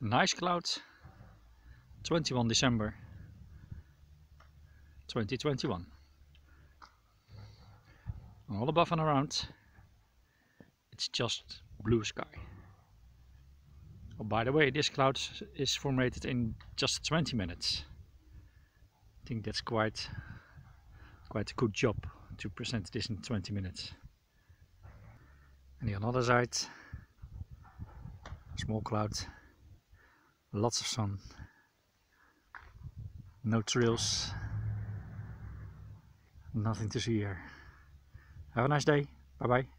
Nice cloud. 21 December 2021. All above and around, it's just blue sky. Oh, by the way, this cloud is formatted in just 20 minutes. I think that's quite quite a good job to present this in 20 minutes. And on the other side, small cloud, lots of sun, no trails, nothing to see here. Have a nice day. Bye bye.